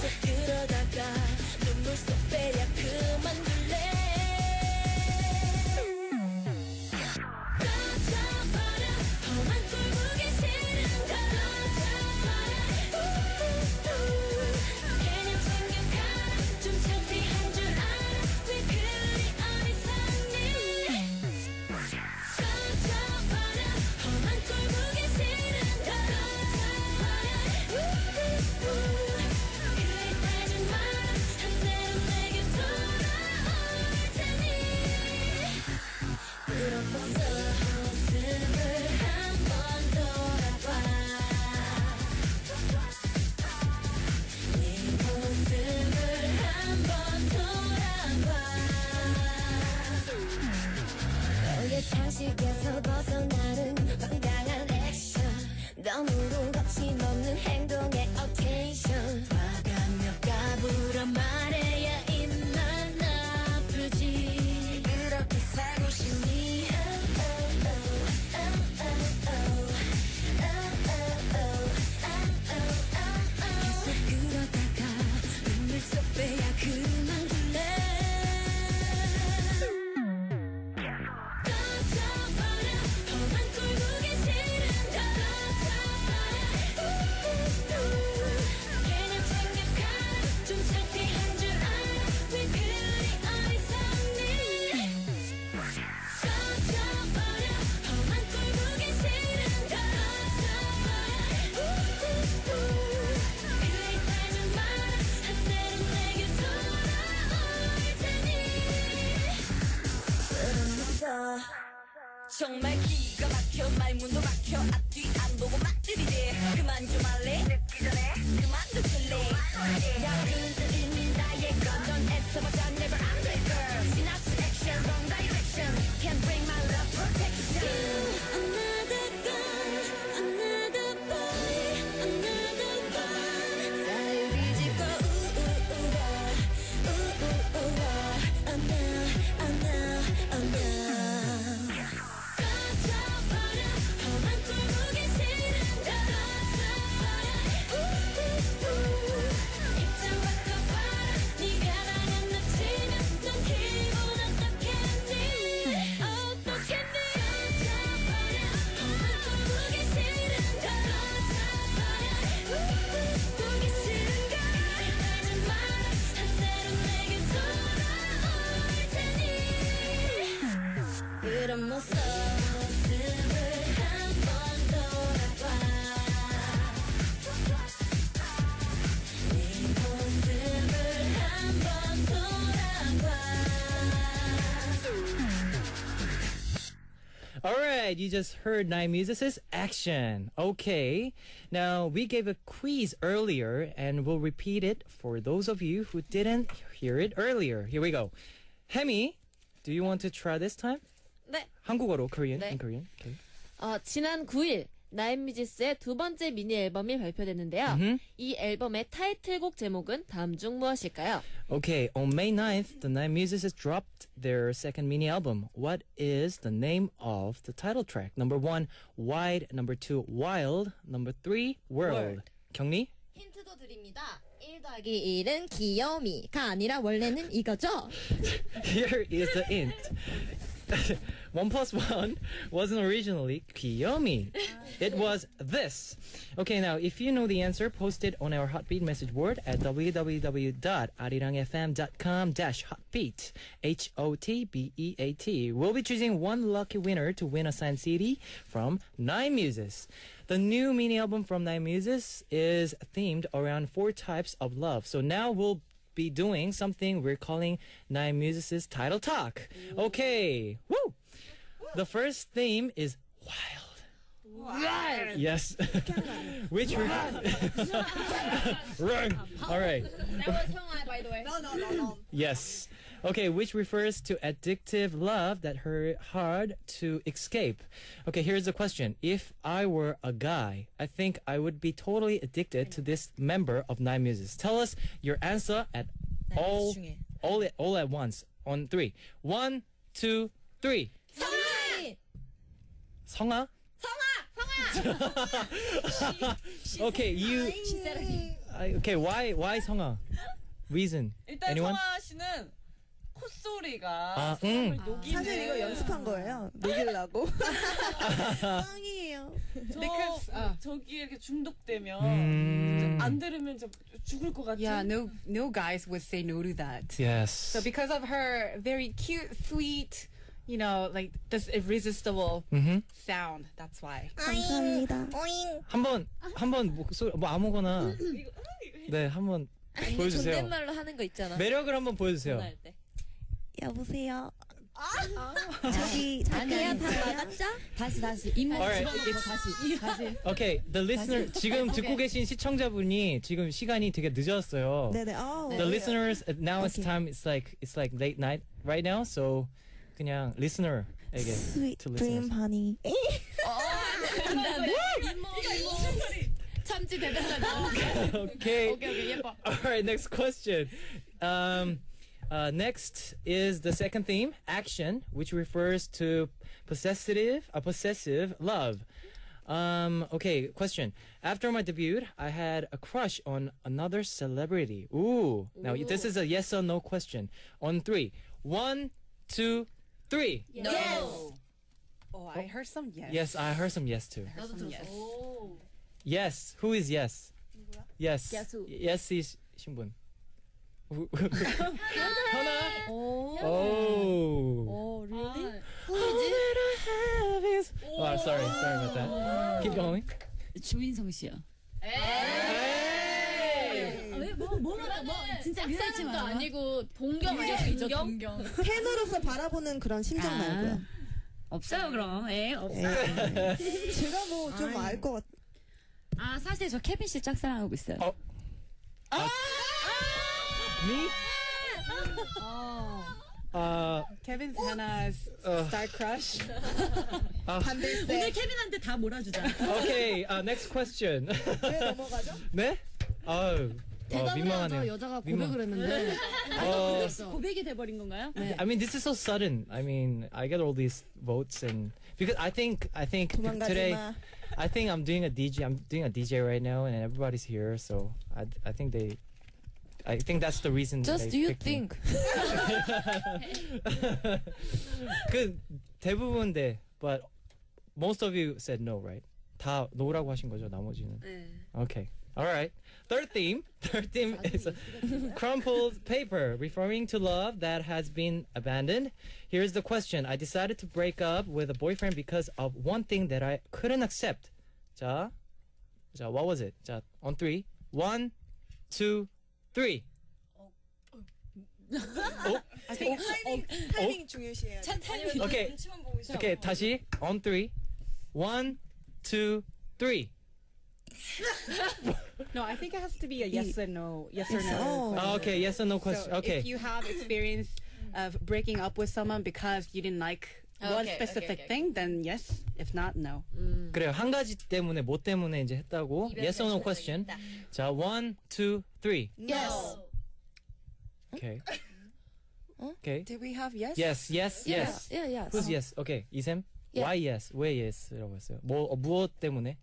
계속 그러다가 눈물 속 빼야 넌 운동 없이 먹는 행동. 정말 기가 막혀 말문도 막혀 앞뒤 안 보고 막 들이대 그만 좀 할래? 늦기 전에 그만둘래 right, you just heard Nine Muses' action. Okay, now we gave a quiz earlier and we'll repeat it for those of you who didn't hear it earlier. Here we go. Hyemi, do you want to try this time? 네. 한국어로 Korean 네. in Korean. Okay. 어, 지난 9일 나인뮤지스의 두 번째 미니 앨범이 발표됐는데요. 음흠. 이 앨범의 타이틀곡 제목은 다음 중 무엇일까요? Okay, on May 9th, the Nine Muses dropped their second mini album. What is the name of the title track? Number one, Wide. Number two, Wild. Number three, World. World. 경리? 힌트도 드립니다. 1 더하기 1은 귀여미가 아니라 원래는 이거죠? Here is the hint. one plus one wasn't originally Kiyomi. It was this. Okay, now if you know the answer, post it on our Hotbeat message board at www.arirangfm.com hotbeat. H O T B E A T. We'll be choosing one lucky winner to win a signed CD from Nine Muses. The new mini album from Nine Muses is themed around four types of love. So now we'll be doing something we're calling Nine Muses' title talk. Okay, woo! The first theme is wild. Wild. Yes. Which we run. All right. That was Hyungha, by the way. No, no, no, no. Yes. Okay, which refers to addictive love that hurt hard to escape. Okay, here's the question. If I were a guy, I think I would be totally addicted to this member of Nine Muses. Tell us your answer at all, 중에. all, at, all at once on three. One, two, three. 성아! 성아? 성아! 성아! Okay, you. She said he. I, okay, why why 성아? Reason? 일단 Anyone? 성아 씨는 콧소리가 아, 음. 녹이는 사실 이거 연습한 거예요. 녹이려고. 뻥이에요. 저, Because, uh, 저기 이렇게 중독되면 음. 안 들으면 저 죽을 것 같은 Yeah, no, no guys would say no to that. Yes. So because of her very cute, sweet, you know, like this irresistible 음. sound, that's why. 감사합니다. 한번 한번 목소리 뭐 아무거나 네 한번 보여주세요. 존댓말로 하는 거 있잖아. 매력을 한번 보여주세요. 전화할 때. 여보세요. 자기 아니야, 자기 다 맞았죠? 다시 다시 입만 Alright, 집어넣고 다시 다시 Okay, the listener 지금 듣고 계신 시청자분이 지금 시간이 되게 늦었어요. 네네. 아, The listeners uh, now it's Okay. time it's like it's like late night right now, so 그냥 listener에게 Sweet to dream listeners. honey. 참지 대단하다. Okay. 오케이 오케이 예뻐. All right, next question. Um, uh, next is the second theme, action, which refers to possessive, a possessive love. Um, okay, question. After my debut, I had a crush on another celebrity. Ooh. Ooh. Now, this is a yes or no question. On three. One, two, three. Yes. No. yes. Oh, I oh. heard some yes. Yes, I heard some yes too. Heard some yes. Oh. yes. Who is yes? Yes. Yes who? Yes is 신분. 오. Oh. 오, really? Oh, sorry, sorry about that. Keep going. 주인성 씨야. 왜뭐 뭐라 뭐 진짜 밀지 도 마. 아니고 동경이죠, 동경. 팬으로서 바라보는 그런 심정 아. 말고요. 없어요 그럼. 예 없어. 제가 뭐 좀 알 것 같. 아 사실 저 케빈 씨 짝사랑하고 있어요. 어. Me? Uh, Kevin's Hannah's Uh. star crush. 오늘 케빈한테 다 몰아주자. okay, uh, next question. 왜 넘어가죠? 네? 아유, 어, 대답을 해야죠. 민망하네요. 여자가 민망- 고백을 했는데. 어, 고백이 돼버린 건가요? 네. I mean, this is so sudden. I mean, I get all these votes and because I think I think 도망가지 today 마. I think I'm doing a DJ. I'm doing a DJ right now, and everybody's here, so I I think they. I think that's the reason. Just they you picked me. think. 그 대부분 네, but most of you said no, right? 다 no라고 하신 거죠, 나머지는. Okay. All right. Third theme. Third theme is crumpled paper, referring to love that has been abandoned. Here's the question. I decided to break up with a boyfriend because of one thing that I couldn't accept. 자, 자, what was it? 자, on three. One, two, three. I think 타이밍 중요시해요. Okay. Okay, 다시. On three. One, two, three. no, I think it has to be a yes or no, yes or Yes, no. oh. question. Oh, okay, yes or no question. So okay. if you have experience of breaking up with someone because you didn't like one Okay, specific okay, okay. thing, then yes. If not, no. 그래요. 한 가지 때문에 뭐 때문에 이제 했다고. Yes or no question. 자, one, two, three. Yes. Okay. Okay. Did we have yes? Yes, yes, yes. Yeah, yeah. Who's yes? Okay, 이샘. Yeah. Why yes? 왜 yes라고 했어요? 뭐 어, 무엇 때문에?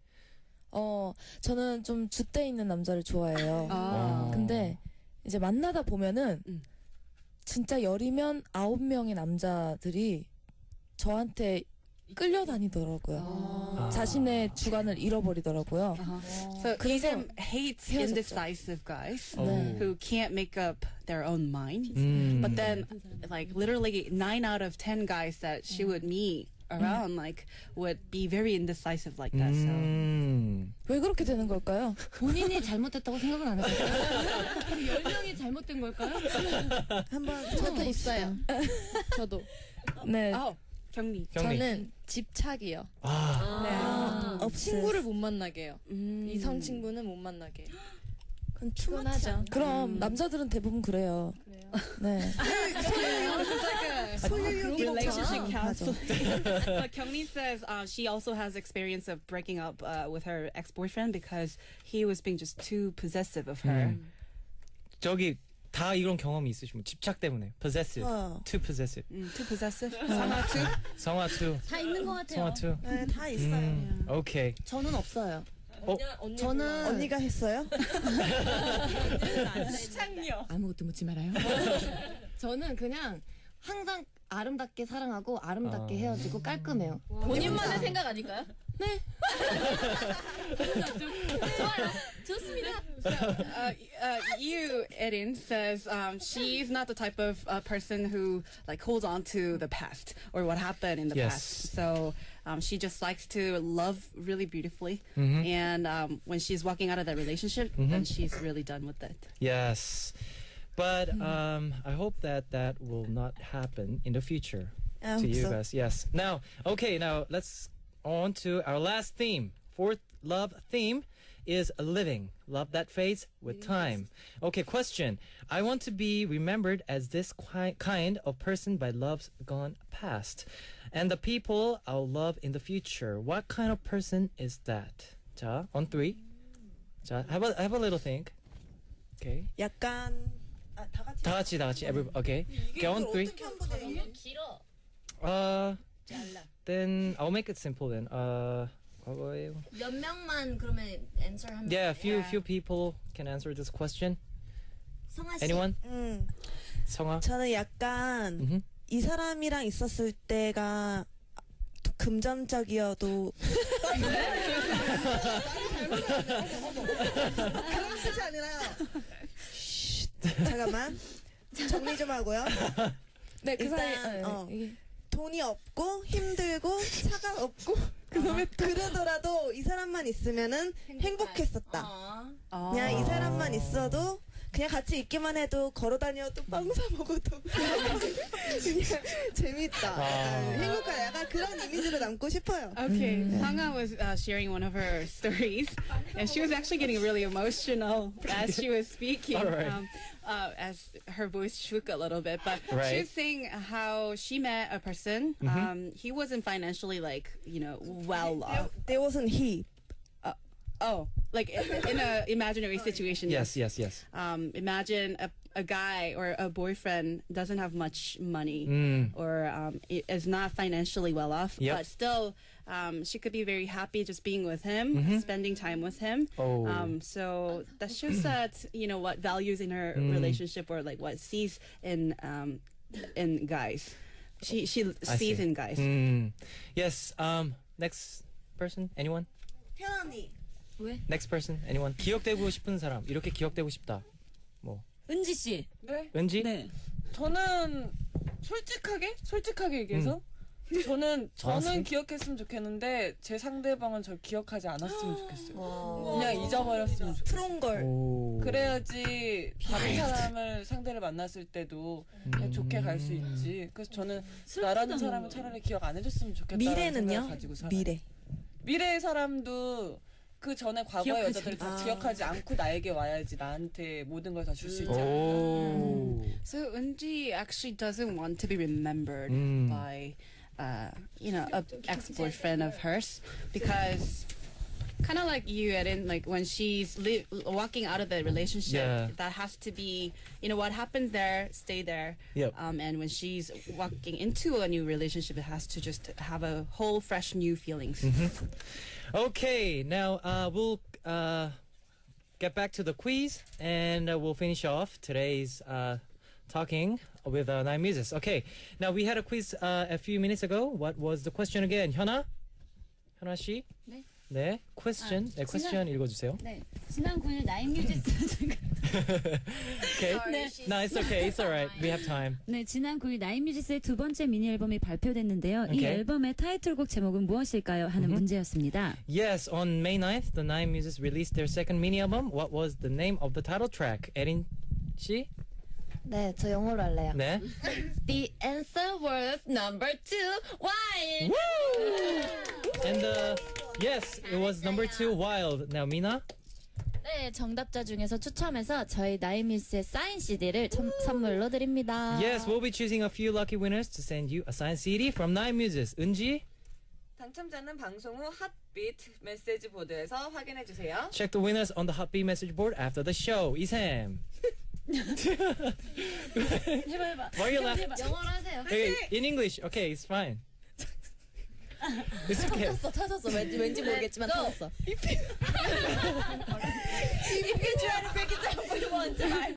어, 저는 좀 줏대 있는 남자를 좋아해요. 아. 어. 근데 이제 만나다 보면은 음. 진짜 열이면 아홉 명의 남자들이 저한테 끌려다니더라고요. 아. 자신의 주관을 잃어버리더라고요. Uh-huh. So 그래서 Ethan hates 헤어졌죠. indecisive guys 어. 네. who can't make up their own mind. 음. But then, like literally nine out of ten guys that she would meet around, like would be very indecisive like that. So 음. 왜 그렇게 되는 걸까요? 본인이 잘못했다고 생각은 안 했어요. 열 명이 잘못된 걸까요? 한번 저도 찾아봅시다. 있어요. 저도. 네. oh, 경리. 경리. 저는 집착이요. 아. 네. 없음. 친구를 못 만나게 해요. Mm. 이성 친구는 못 만나게. 그건 피곤하죠. 그럼 남자들은 대부분 그래요. 그래요. 네. 소유욕이 relationship 맞아. counseling. but Kyungmi says uh, she also has experience of breaking up uh, with her ex-boyfriend because he was being just too possessive of her. 음. 저기 다 이런 경험이 있으시면 집착 때문에 possessive, 어. too possessive. Mm, too possessive. Sama too. 성화 too, 다 있는 것 같아요. 성화 too. 네, 다 있어요. 음. Okay. 저는 없어요. 저는 언니가 했어요? 창녀. 아무것도 묻지 말아요. 저는 그냥 항상 아름답게 사랑하고 아름답게 아. 헤어지고 깔끔해요. 본인만의 생각 아닐까요? 좋습니다. uh, uh, you, Erin, says um, she's not the type of uh, person who like holds on to the past or what happened in the Yes. past. So um, she just likes to love really beautifully, Mm-hmm. and um, when she's walking out of that relationship, then she's really done with it. Yes. But um, I hope that that will not happen in the future I to hope you so. guys. Yes. Now, okay, now let's on to our last theme. Fourth love theme is living. Love that fades with time. Okay, question. I want to be remembered as this qui- kind of person by love's gone past. And the people I'll love in the future. What kind of person is that? 자, on three. 자, have a, have a little think. Okay. 약간 아, 다 같이 다 같이 다 같이 every okay. Okay, on three. 어떻 Uh, then I'll make it simple then. Uh, 과거에 몇 명만 그러면 answer 하면 yeah, a few few people can answer this question. 성아 씨. Anyone? 음, 성아. 저는 약간 Mhm. 이 사람이랑 있었을 때가 금전적이어도 그런 뜻이 아니라 쉿, 잠깐만 정리 좀 하고요. 네, 그 일단, 사이 네, 어. 이게 돈이 없고 힘들고 차가 없고 그다음에 그러더라도 이 사람만 있으면은 행복했었다. 그냥 이 사람만 있어도 그냥 같이 있기만 해도 걸어 다녀도 빵 사 먹어도 그냥 재밌다. 약간 행복한 약간 그런 이미지로 남고 싶어요. Okay, Sanga was uh, sharing one of her stories, and she was actually getting really emotional as she was speaking. All right. Um, uh, as her voice shook a little bit, but she Right. was saying how she met a person. Um, he wasn't financially like you know well off. There wasn't he. Oh, like in in a imaginary situation. Yes, yes, yes. Um, imagine a a guy or a boyfriend doesn't have much money Mm. or um, is not financially well off, Yep. but still um, she could be very happy just being with him, spending time with him. Mm-hmm. Oh. Um, so that shows that you know what values in her Mm. relationship or like what sees in um, in guys. She she I sees see. in guys. Mm. Yes. Um. Next person. Anyone? 현 이. Next person. Anyone? 기억되고 싶은 사람. 이렇게 기억되고 싶다. 뭐 은지 씨. 네. 은지? 네. 저는 솔직하게 솔직하게 얘기해서 저는 저는 알았어요. 기억했으면 좋겠는데 제 상대방은 절 기억하지 않았으면 좋겠어요. 그냥 잊어버렸으면 좋겠어요. 프론 걸. 오. 그래야지 다른 사람을 상대를 만났을 때도 그냥 좋게 갈수 음. 있지. 그래서 저는 나라는 사람은 차라리 기억 안 해줬으면 생각을 미래는요? 가지고 살아요. 미래. 미래의 사람도 그 전에 과거의 여자들을 다 아. 기억하지 않고 나에게 와야지 나한테 모든 걸 다 줄 수 있지 오. 않을까. So Unji actually doesn't want to be remembered Mm. by, uh, you know, a ex-boyfriend of hers because, kind of like you, Erin, like when she's li- walking out of the relationship, yeah. that has to be, you know, what happens there, stay there. Yep. Um, and when she's walking into a new relationship, it has to just have a whole fresh new feelings. Mm-hmm. Okay, now uh, we'll uh, get back to the quiz and uh, we'll finish off today's uh, talking with uh, Nine Muses. Okay, now we had a quiz uh, a few minutes ago. What was the question again? Hyuna? Hyuna Shi? 네, question. 네, question 읽어주세요. 네. 지난 9일 나인뮤지스 Okay. No, it's okay. It's alright. We have time. 네, 지난 9일 나인뮤지스의 두 번째 미니 앨범이 발표됐는데요. 이 오케이. 앨범의 타이틀곡 제목은 무엇일까요? 하는 음흠. 문제였습니다. Yes, on May 9th, the Nine Muses released their second mini album. What was the name of the title track? 에린 씨? 네, 저 영어로 할래요. 네. The answer was number two. Why? And uh, yes, it was number two, Wild. Now, Mina? 네, 정답자 중에서 추첨해서 저희 나이미스의 사인 CD를 선물로 드립니다. Yes, we'll be choosing a few lucky winners to send you a signed CD from Nine Muses. 은지? 당첨자는 방송 후 핫비트 메시지 보드에서 확인해 주세요. Check the winners on the Hotbeat message board after the show. 이샘. 해봐 해봐. Why are you laughing? 영어로 하세요. Okay, in English. Okay, it's fine. 있을게. 찾았어, 찾았어. 왠지, 왠지 모르겠지만 찾았어. 이피. 이피 주아를 뺏기 잘 보이고 언제 말.